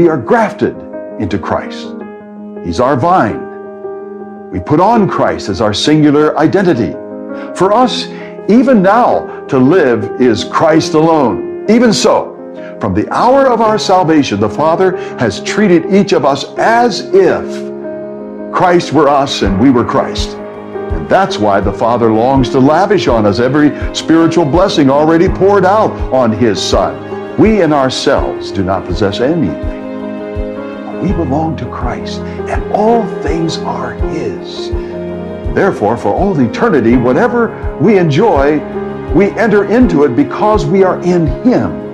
we are grafted into Christ. He's our vine. We put on Christ as our singular identity. For us, even now, to live is Christ alone. Even so, from the hour of our salvation, the Father has treated each of us as if Christ were us and we were Christ. And that's why the Father longs to lavish on us every spiritual blessing already poured out on His Son. We in ourselves do not possess anything. We belong to Christ, and all things are His. Therefore, for all eternity, whatever we enjoy, we enter into it because we are in Him.